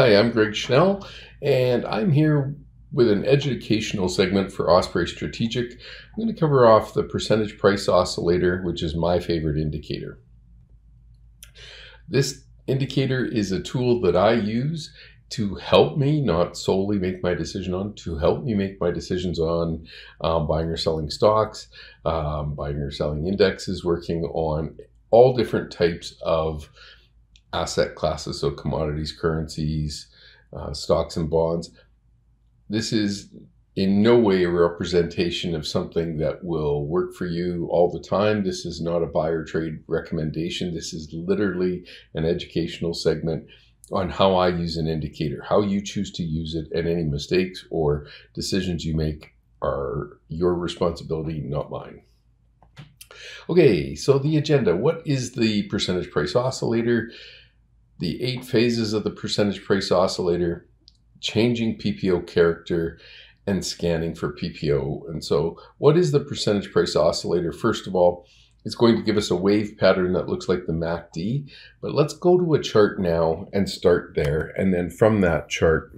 Hi, I'm Greg Schnell, and I'm here with an educational segment for Osprey Strategic. I'm going to cover off the percentage price oscillator, which is my favorite indicator. This indicator is a tool that I use to help me not solely make my decision on, to help me make my decisions on um, buying or selling stocks, um, buying or selling indexes, working on all different types of asset classes, so commodities, currencies, uh, stocks, and bonds. This is in no way a representation of something that will work for you all the time. This is not a buy or trade recommendation. This is literally an educational segment on how I use an indicator. How you choose to use it and any mistakes or decisions you make are your responsibility, not mine. Okay, so the agenda. What is the percentage price oscillator? The eight phases of the percentage price oscillator, changing PPO character, and scanning for PPO. And so, what is the percentage price oscillator? First of all, it's going to give us a wave pattern that looks like the MACD. But let's go to a chart now and start there. And then from that chart,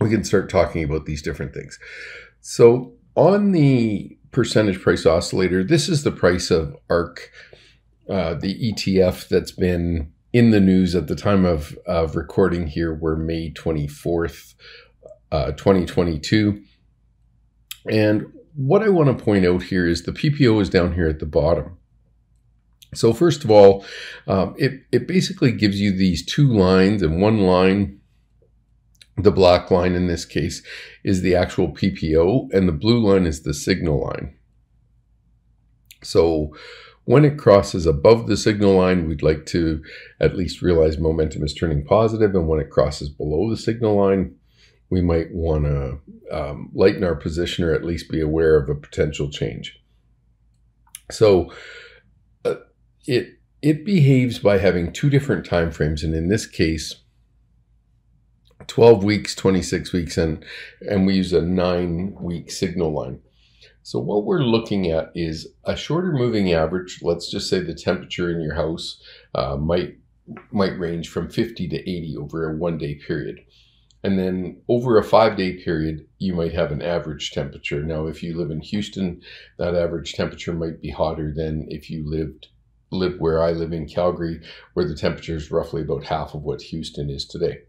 we can start talking about these different things. So on the percentage price oscillator, this is the price of ARK, uh, the ETF that's been in the news at the time of, of recording here. We're May 24th, uh, 2022. And what I want to point out here is the PPO is down here at the bottom. So first of all, um, it, it basically gives you these two lines and one line, the black line in this case, is the actual PPO and the blue line is the signal line. So when it crosses above the signal line, we'd like to at least realize momentum is turning positive, and when it crosses below the signal line, we might want to um, lighten our position or at least be aware of a potential change. So uh, it it behaves by having two different time frames, and in this case, 12 weeks, 26 weeks, and and we use a nine week signal line. So what we're looking at is a shorter moving average. Let's just say the temperature in your house uh, might might range from 50 to 80 over a one day period. And then over a five day period, you might have an average temperature. Now, if you live in Houston, that average temperature might be hotter than if you lived live where I live in Calgary, where the temperature is roughly about half of what Houston is today.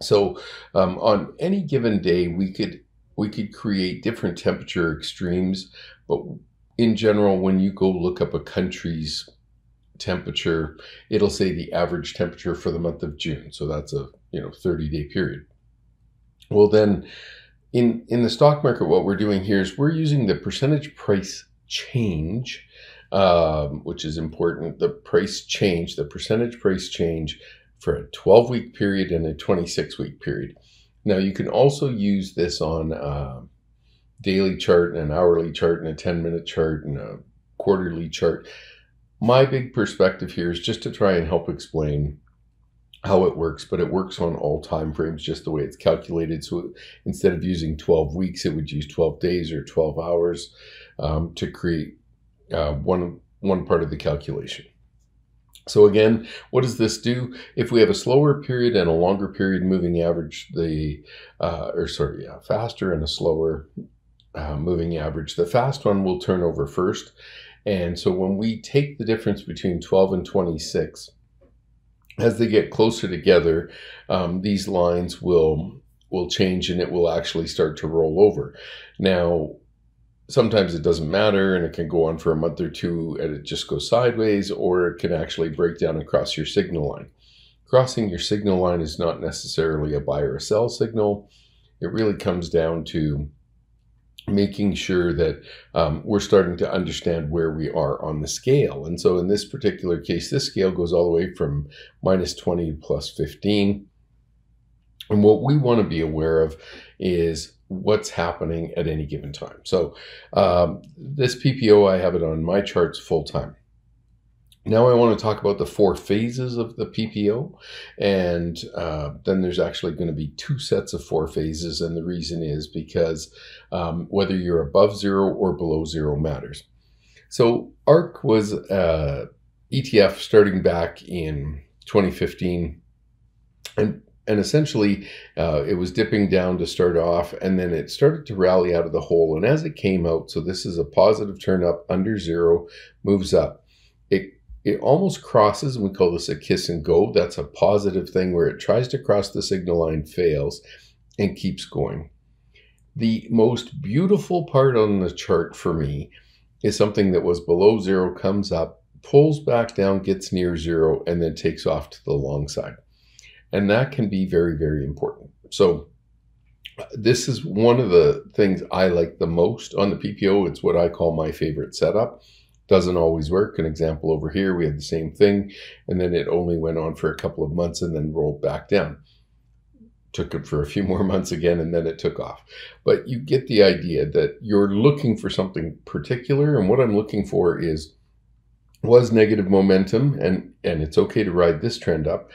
So um, on any given day, we could we could create different temperature extremes, but in general, when you go look up a country's temperature, it'll say the average temperature for the month of June. So that's a you know 30 day period. Well then in in the stock market, what we're doing here is we're using the percentage price change, um, which is important. The price change, the percentage price change for a 12 week period and a 26 week period. Now you can also use this on a daily chart and an hourly chart and a 10 minute chart and a quarterly chart my big perspective here is just to try and help explain how it works, but it works on all time frames just the way it's calculated. So instead of using 12 weeks, it would use 12 days or 12 hours um, to create uh, one, one part of the calculation. So again, what does this do? If we have a slower period and a longer period moving average, the, uh, or sorry, yeah, faster and a slower uh, moving average, the fast one will turn over first and so when we take the difference between 12 and 26, as they get closer together, um, these lines will will change and it will actually start to roll over. Now, sometimes it doesn't matter and it can go on for a month or two and it just goes sideways, or it can actually break down across your signal line. Crossing your signal line is not necessarily a buy or a sell signal. It really comes down to making sure that um, we're starting to understand where we are on the scale. And so in this particular case, this scale goes all the way from minus 20 plus 15. And what we want to be aware of is what's happening at any given time. So um, this PPO, I have it on my charts full time. Now I want to talk about the four phases of the PPO, and uh, then there's actually going to be two sets of four phases, and the reason is because um, whether you're above zero or below zero matters. So ARK was uh, ETF starting back in 2015, and and essentially uh, it was dipping down to start off and then it started to rally out of the hole and as it came out so this is a positive turn up under zero moves up. It it almost crosses and we call this a kiss and go. That's a positive thing where it tries to cross the signal line fails and keeps going. The most beautiful part on the chart for me is something that was below zero comes up pulls back down gets near zero and then takes off to the long side and that can be very, very important. So, this is one of the things I like the most on the PPO. It's what I call my favorite setup. Doesn't always work. An example over here, we had the same thing, and then it only went on for a couple of months and then rolled back down. Took it for a few more months again, and then it took off. But you get the idea that you're looking for something particular, and what I'm looking for is was negative momentum, and and it's okay to ride this trend up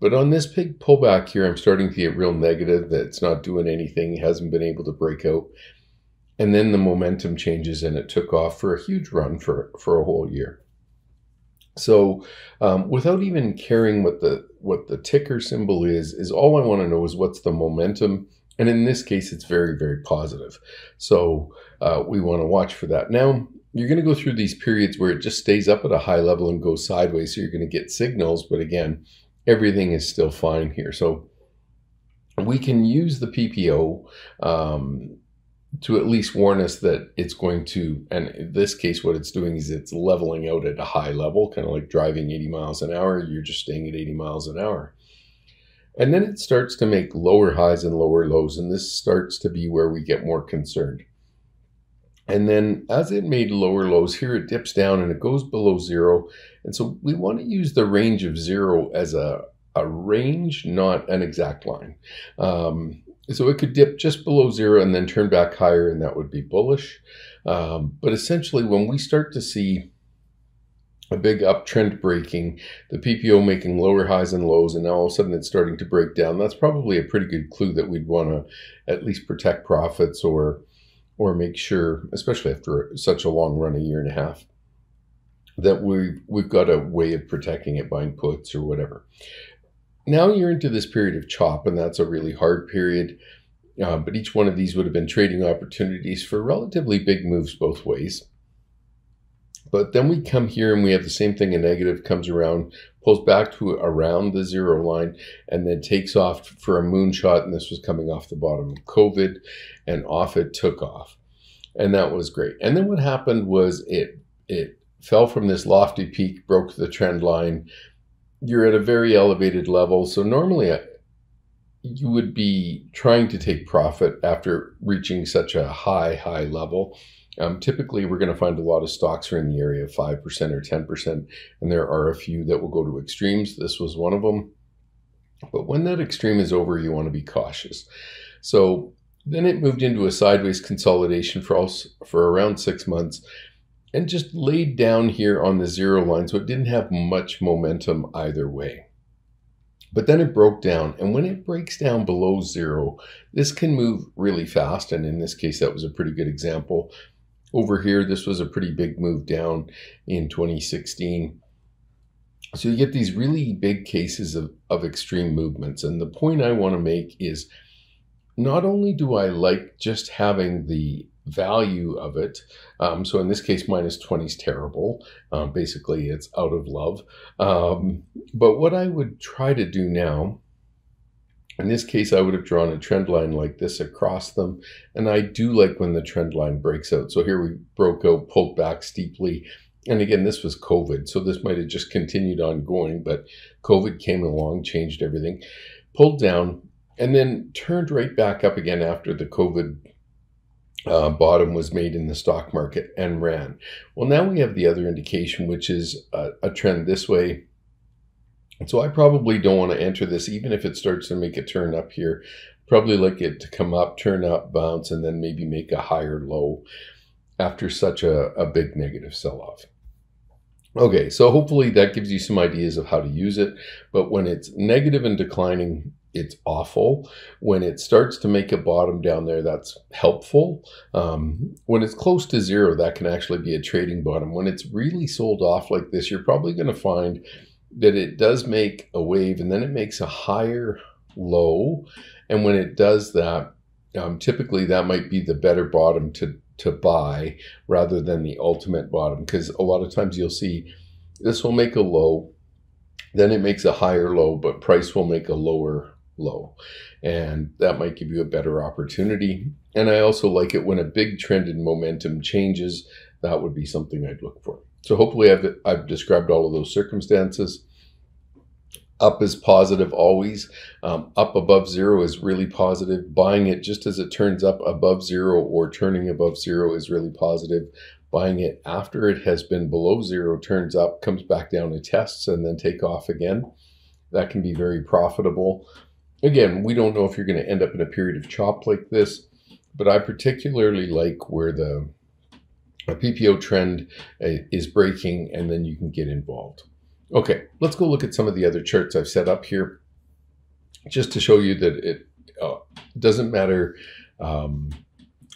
but on this big pullback here, I'm starting to get real negative that it's not doing anything, hasn't been able to break out. And then the momentum changes and it took off for a huge run for, for a whole year. So um, without even caring what the what the ticker symbol is, is all I want to know is what's the momentum. And in this case, it's very, very positive. So uh, we want to watch for that. Now, you're going to go through these periods where it just stays up at a high level and goes sideways. So you're going to get signals. But again, everything is still fine here. So we can use the PPO um, to at least warn us that it's going to, and in this case, what it's doing is it's leveling out at a high level, kind of like driving 80 miles an hour. You're just staying at 80 miles an hour. And then it starts to make lower highs and lower lows, and this starts to be where we get more concerned. And then as it made lower lows, here it dips down and it goes below zero. And so we want to use the range of zero as a, a range, not an exact line. Um, so it could dip just below zero and then turn back higher, and that would be bullish. Um, but essentially, when we start to see a big uptrend breaking, the PPO making lower highs and lows, and now all of a sudden it's starting to break down, that's probably a pretty good clue that we'd want to at least protect profits or or make sure, especially after such a long run, a year and a half, that we we've got a way of protecting it, buying puts or whatever. Now you're into this period of chop, and that's a really hard period. Uh, but each one of these would have been trading opportunities for relatively big moves both ways. But then we come here and we have the same thing. A negative comes around, pulls back to around the zero line, and then takes off for a moonshot. And this was coming off the bottom of COVID, and off it took off, and that was great. And then what happened was it it fell from this lofty peak, broke the trend line. You're at a very elevated level, so normally uh, you would be trying to take profit after reaching such a high high level um, typically, we're going to find a lot of stocks are in the area of 5% or 10%, and there are a few that will go to extremes. This was one of them. But when that extreme is over, you want to be cautious. So then it moved into a sideways consolidation for, also, for around six months and just laid down here on the zero line. So it didn't have much momentum either way. But then it broke down. And when it breaks down below zero, this can move really fast. And in this case, that was a pretty good example. Over here, this was a pretty big move down in 2016. So you get these really big cases of, of extreme movements. And the point I want to make is not only do I like just having the value of it, um, so in this case, minus 20 is terrible. Um, basically, it's out of love. Um, but what I would try to do now in this case, I would have drawn a trend line like this across them. And I do like when the trend line breaks out. So here we broke out, pulled back steeply. And again, this was COVID. So this might have just continued on going, but COVID came along, changed everything, pulled down, and then turned right back up again after the COVID uh, bottom was made in the stock market and ran. Well, now we have the other indication, which is a, a trend this way so I probably don't want to enter this, even if it starts to make a turn up here. Probably like it to come up, turn up, bounce, and then maybe make a higher low after such a, a big negative sell-off. Okay, so hopefully that gives you some ideas of how to use it. But when it's negative and declining, it's awful. When it starts to make a bottom down there, that's helpful. Um, when it's close to zero, that can actually be a trading bottom. When it's really sold off like this, you're probably going to find that it does make a wave and then it makes a higher low. And when it does that, um, typically that might be the better bottom to, to buy rather than the ultimate bottom. Because a lot of times you'll see this will make a low, then it makes a higher low, but price will make a lower low. And that might give you a better opportunity. And I also like it when a big trend in momentum changes. That would be something I'd look for. So hopefully I've, I've described all of those circumstances. Up is positive always. Um, up above zero is really positive. Buying it just as it turns up above zero or turning above zero is really positive. Buying it after it has been below zero, turns up, comes back down to tests, and then take off again. That can be very profitable. Again, we don't know if you're going to end up in a period of chop like this, but I particularly like where the a PPO trend uh, is breaking and then you can get involved. Okay, let's go look at some of the other charts I've set up here just to show you that it uh, doesn't matter um,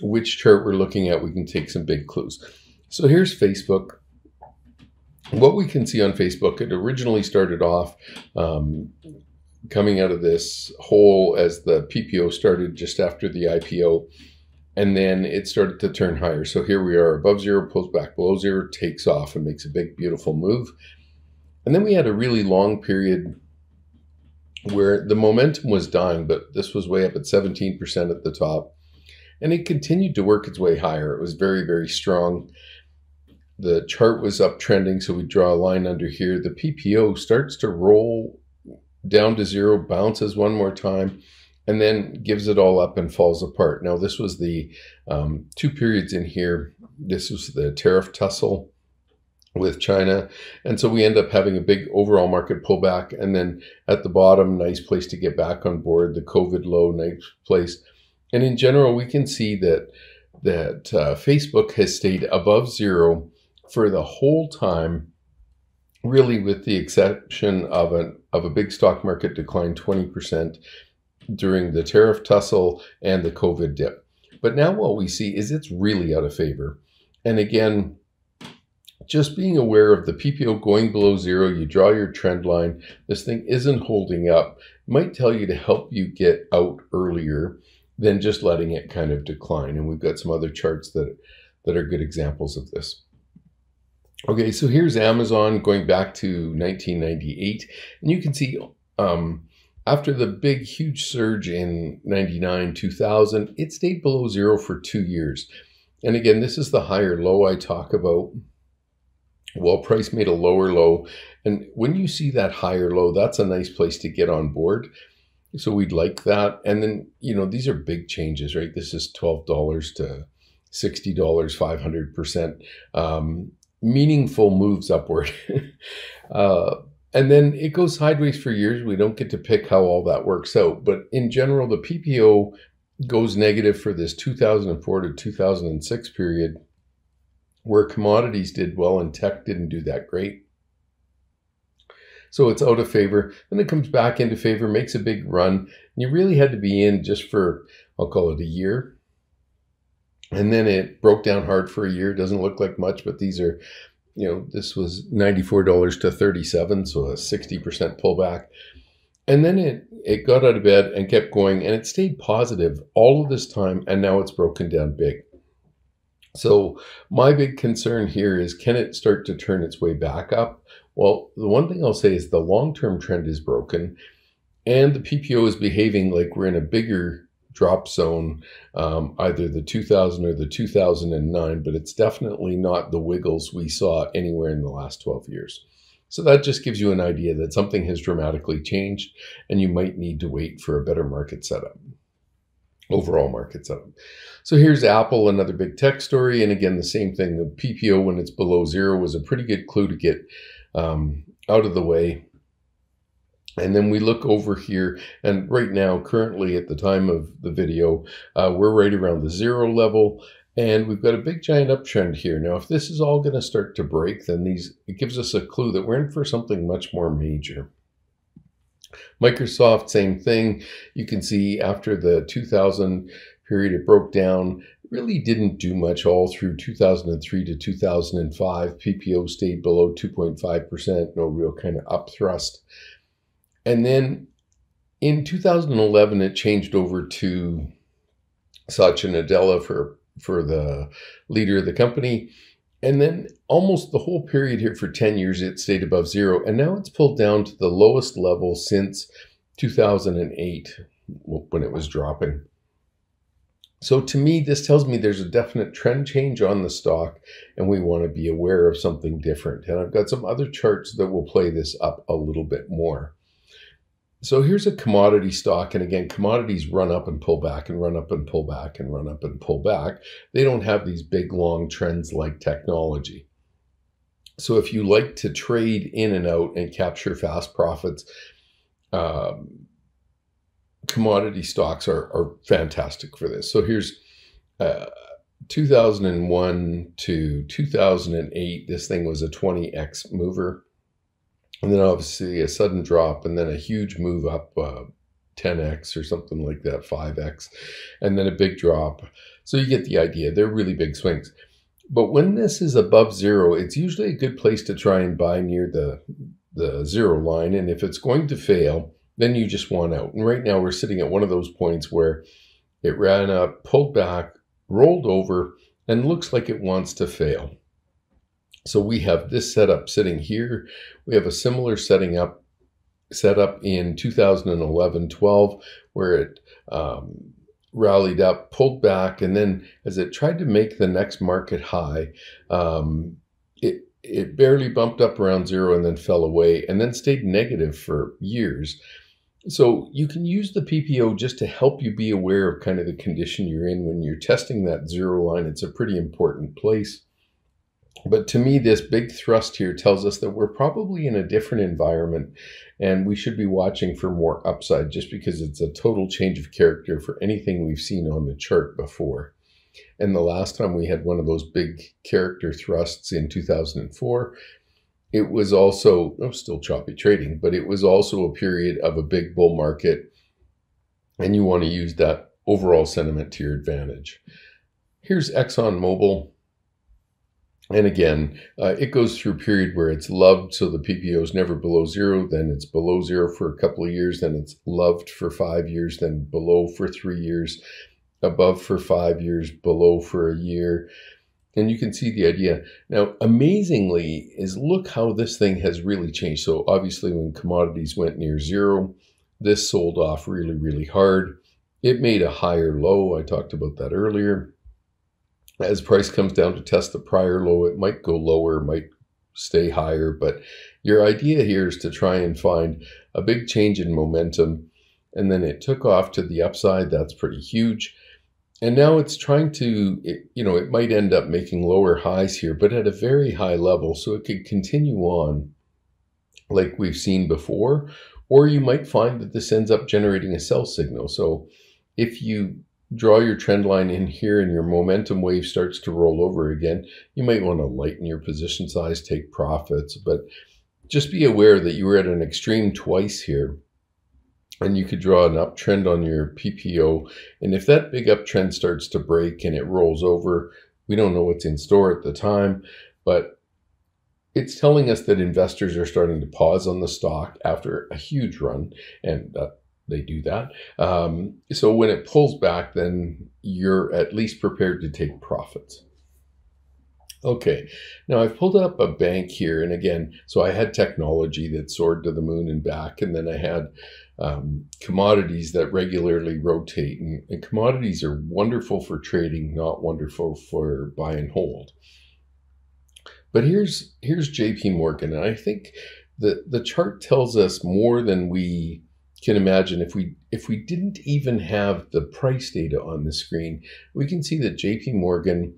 which chart we're looking at, we can take some big clues. So here's Facebook. What we can see on Facebook, it originally started off um, coming out of this hole as the PPO started just after the IPO and then it started to turn higher. So here we are above zero, pulls back below zero, takes off and makes a big, beautiful move. And then we had a really long period where the momentum was dying, but this was way up at 17% at the top. And it continued to work its way higher. It was very, very strong. The chart was uptrending, so we draw a line under here. The PPO starts to roll down to zero, bounces one more time, and then gives it all up and falls apart. Now, this was the um, two periods in here. This was the tariff tussle with China. And so we end up having a big overall market pullback. And then at the bottom, nice place to get back on board, the COVID low, nice place. And in general, we can see that that uh, Facebook has stayed above zero for the whole time, really with the exception of, an, of a big stock market decline 20% during the tariff tussle and the COVID dip. But now what we see is it's really out of favor. And again, just being aware of the PPO going below zero, you draw your trend line, this thing isn't holding up, might tell you to help you get out earlier than just letting it kind of decline. And we've got some other charts that, that are good examples of this. Okay, so here's Amazon going back to 1998. And you can see um, after the big, huge surge in 99, 2000, it stayed below zero for two years. And again, this is the higher low I talk about. Well, price made a lower low. And when you see that higher low, that's a nice place to get on board. So we'd like that. And then, you know, these are big changes, right? This is $12 to $60, 500%. Um, meaningful moves upward. uh, and then it goes sideways for years. We don't get to pick how all that works out. But in general, the PPO goes negative for this 2004 to 2006 period where commodities did well and tech didn't do that great. So it's out of favor. Then it comes back into favor, makes a big run. You really had to be in just for, I'll call it a year. And then it broke down hard for a year. Doesn't look like much, but these are you know, this was $94 to 37, so a 60% pullback. And then it, it got out of bed and kept going and it stayed positive all of this time and now it's broken down big. So my big concern here is can it start to turn its way back up? Well, the one thing I'll say is the long-term trend is broken and the PPO is behaving like we're in a bigger drop zone, um, either the 2000 or the 2009, but it's definitely not the wiggles we saw anywhere in the last 12 years. So that just gives you an idea that something has dramatically changed and you might need to wait for a better market setup, overall market setup. So here's Apple, another big tech story. And again, the same thing, the PPO when it's below zero was a pretty good clue to get um, out of the way and then we look over here, and right now, currently at the time of the video, uh, we're right around the zero level, and we've got a big giant uptrend here. Now, if this is all going to start to break, then these it gives us a clue that we're in for something much more major. Microsoft, same thing. You can see after the 2000 period, it broke down. Really didn't do much all through 2003 to 2005. PPO stayed below 2.5%, no real kind of upthrust. And then in 2011, it changed over to Satya Nadella for for the leader of the company. And then almost the whole period here for 10 years, it stayed above zero. And now it's pulled down to the lowest level since 2008 when it was dropping. So to me, this tells me there's a definite trend change on the stock, and we want to be aware of something different. And I've got some other charts that will play this up a little bit more. So here's a commodity stock. And again, commodities run up and pull back and run up and pull back and run up and pull back. They don't have these big long trends like technology. So if you like to trade in and out and capture fast profits, um, commodity stocks are, are fantastic for this. So here's uh, 2001 to 2008. This thing was a 20x mover and then obviously a sudden drop and then a huge move up uh, 10x or something like that 5x and then a big drop. So you get the idea. They're really big swings. But when this is above zero it's usually a good place to try and buy near the the zero line. And if it's going to fail then you just want out. And right now we're sitting at one of those points where it ran up pulled back rolled over and looks like it wants to fail so we have this setup sitting here. We have a similar setting up set up in 2011 12 where it um, rallied up, pulled back, and then as it tried to make the next market high, um, it it barely bumped up around zero and then fell away and then stayed negative for years. So you can use the PPO just to help you be aware of kind of the condition you're in when you're testing that zero line. It's a pretty important place. But to me, this big thrust here tells us that we're probably in a different environment and we should be watching for more upside just because it's a total change of character for anything we've seen on the chart before. And the last time we had one of those big character thrusts in 2004, it was also oh, still choppy trading, but it was also a period of a big bull market. And you want to use that overall sentiment to your advantage. Here's ExxonMobil and again, uh, it goes through a period where it's loved, so the PPO is never below zero. Then it's below zero for a couple of years. Then it's loved for five years. Then below for three years, above for five years, below for a year. And you can see the idea. Now, amazingly, is look how this thing has really changed. So obviously, when commodities went near zero, this sold off really, really hard. It made a higher low. I talked about that earlier as price comes down to test the prior low, it might go lower, might stay higher. But your idea here is to try and find a big change in momentum. And then it took off to the upside. That's pretty huge. And now it's trying to, it, you know, it might end up making lower highs here, but at a very high level. So it could continue on like we've seen before. Or you might find that this ends up generating a sell signal. So if you draw your trend line in here and your momentum wave starts to roll over again, you might want to lighten your position size, take profits, but just be aware that you were at an extreme twice here and you could draw an uptrend on your PPO. And if that big uptrend starts to break and it rolls over, we don't know what's in store at the time, but it's telling us that investors are starting to pause on the stock after a huge run. And that they do that. Um, so when it pulls back, then you're at least prepared to take profits. Okay, now I've pulled up a bank here, and again, so I had technology that soared to the moon and back, and then I had um, commodities that regularly rotate. And, and commodities are wonderful for trading, not wonderful for buy and hold. But here's here's J.P. Morgan, and I think the the chart tells us more than we can imagine if we if we didn't even have the price data on the screen, we can see that JP Morgan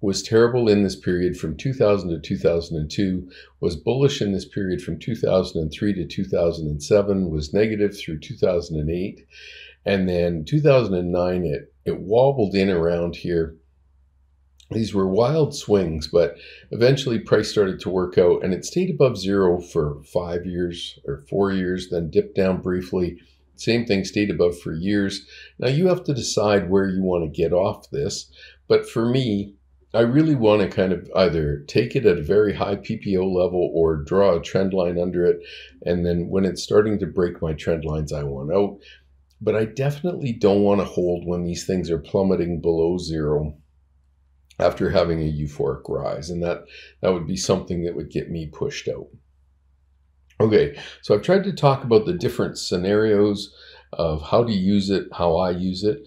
was terrible in this period from 2000 to 2002, was bullish in this period from 2003 to 2007, was negative through 2008, and then 2009 it it wobbled in around here these were wild swings, but eventually price started to work out and it stayed above zero for five years or four years, then dipped down briefly. Same thing, stayed above for years. Now you have to decide where you want to get off this. But for me, I really want to kind of either take it at a very high PPO level or draw a trend line under it. And then when it's starting to break my trend lines, I want out. But I definitely don't want to hold when these things are plummeting below zero after having a euphoric rise. And that, that would be something that would get me pushed out. Okay, so I've tried to talk about the different scenarios of how to use it, how I use it.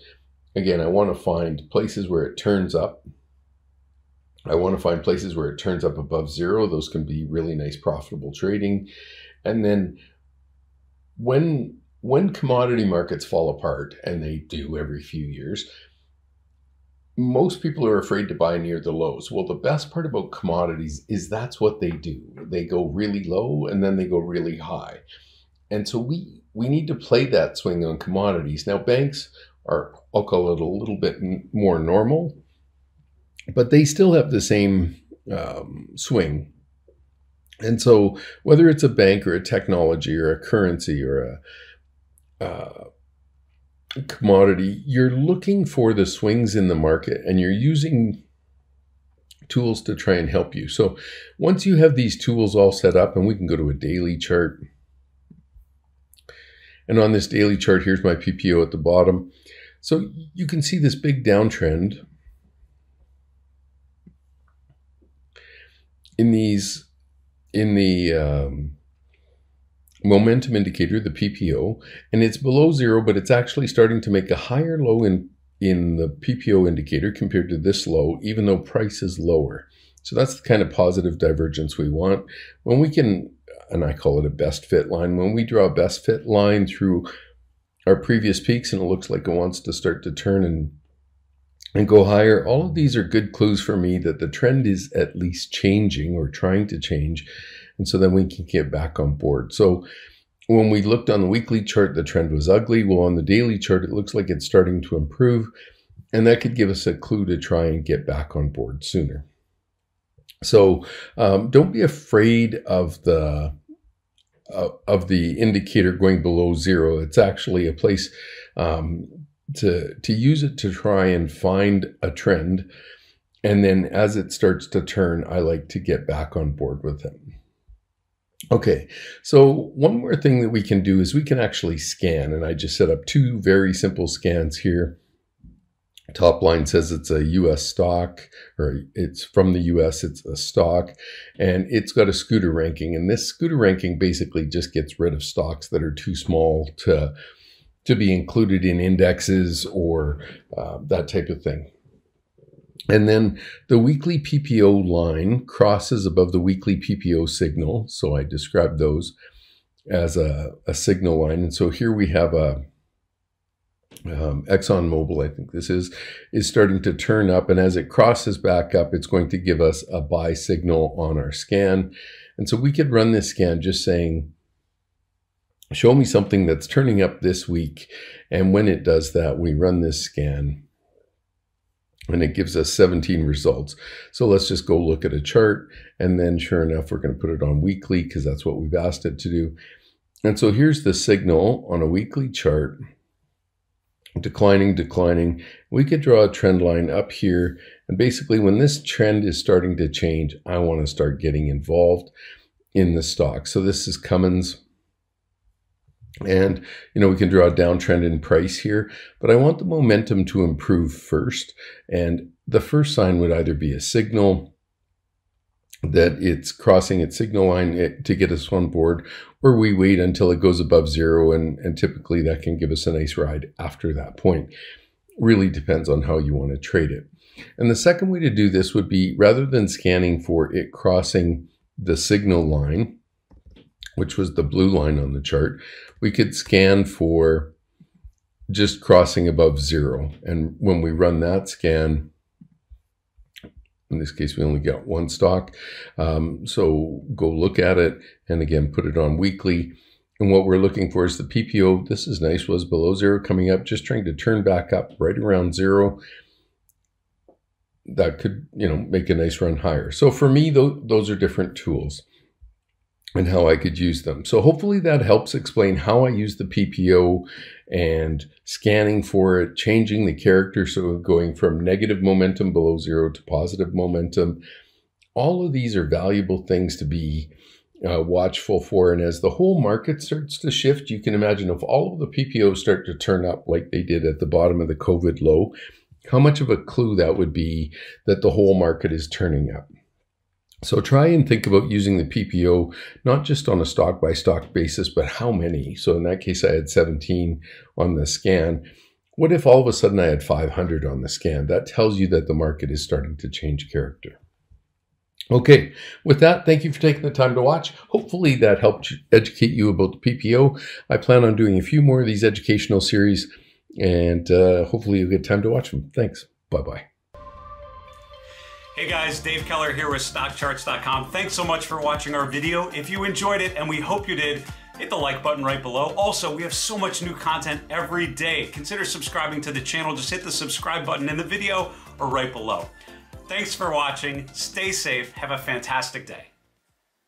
Again, I want to find places where it turns up. I want to find places where it turns up above zero. Those can be really nice profitable trading. And then when when commodity markets fall apart, and they do every few years, most people are afraid to buy near the lows. Well, the best part about commodities is that's what they do. They go really low and then they go really high. And so we we need to play that swing on commodities. Now banks are I'll call it a little bit more normal, but they still have the same um, swing. And so whether it's a bank or a technology or a currency or a uh, commodity, you're looking for the swings in the market and you're using tools to try and help you. So once you have these tools all set up, and we can go to a daily chart. And on this daily chart, here's my PPO at the bottom. So you can see this big downtrend in these in the um, momentum indicator, the PPO, and it's below zero, but it's actually starting to make a higher low in, in the PPO indicator compared to this low, even though price is lower. So that's the kind of positive divergence we want. When we can, and I call it a best fit line, when we draw a best fit line through our previous peaks and it looks like it wants to start to turn and and go higher. All of these are good clues for me that the trend is at least changing or trying to change and so then we can get back on board. So when we looked on the weekly chart, the trend was ugly. Well, on the daily chart, it looks like it's starting to improve. And that could give us a clue to try and get back on board sooner. So um, don't be afraid of the uh, of the indicator going below zero. It's actually a place um, to to use it to try and find a trend, and then as it starts to turn, I like to get back on board with it. Okay, so one more thing that we can do is we can actually scan, and I just set up two very simple scans here. Top line says it's a US stock, or it's from the US, it's a stock, and it's got a scooter ranking. And this scooter ranking basically just gets rid of stocks that are too small to, to be included in indexes or uh, that type of thing. And then the weekly PPO line crosses above the weekly PPO signal. So I described those as a, a signal line. And so here we have a um, ExxonMobil, I think this is, is starting to turn up. And as it crosses back up, it's going to give us a buy signal on our scan. And so we could run this scan just saying, show me something that's turning up this week. And when it does that, we run this scan and it gives us 17 results. So let's just go look at a chart. And then sure enough, we're going to put it on weekly because that's what we've asked it to do. And so here's the signal on a weekly chart, declining, declining. We could draw a trend line up here. And basically when this trend is starting to change, I want to start getting involved in the stock. So this is Cummins and, you know, we can draw a downtrend in price here, but I want the momentum to improve first. And the first sign would either be a signal that it's crossing its signal line eh, to get us on board, or we wait until it goes above zero. And, and typically that can give us a nice ride after that point. Really depends on how you want to trade it. And the second way to do this would be rather than scanning for it crossing the signal line, which was the blue line on the chart, we could scan for just crossing above zero. And when we run that scan, in this case, we only got one stock. Um, so go look at it and again, put it on weekly. And what we're looking for is the PPO. This is nice, was below zero coming up, just trying to turn back up right around zero. That could, you know, make a nice run higher. So for me, th those are different tools and how I could use them. So hopefully that helps explain how I use the PPO and scanning for it, changing the character. So going from negative momentum below zero to positive momentum. All of these are valuable things to be uh, watchful for. And as the whole market starts to shift, you can imagine if all of the PPOs start to turn up like they did at the bottom of the COVID low, how much of a clue that would be that the whole market is turning up. So try and think about using the PPO not just on a stock by stock basis, but how many. So in that case, I had 17 on the scan. What if all of a sudden I had 500 on the scan? That tells you that the market is starting to change character. Okay, with that, thank you for taking the time to watch. Hopefully that helped educate you about the PPO. I plan on doing a few more of these educational series, and uh, hopefully you'll get time to watch them. Thanks. Bye-bye. Hey guys, Dave Keller here with StockCharts.com. Thanks so much for watching our video. If you enjoyed it, and we hope you did, hit the like button right below. Also, we have so much new content every day. Consider subscribing to the channel. Just hit the subscribe button in the video or right below. Thanks for watching. Stay safe. Have a fantastic day.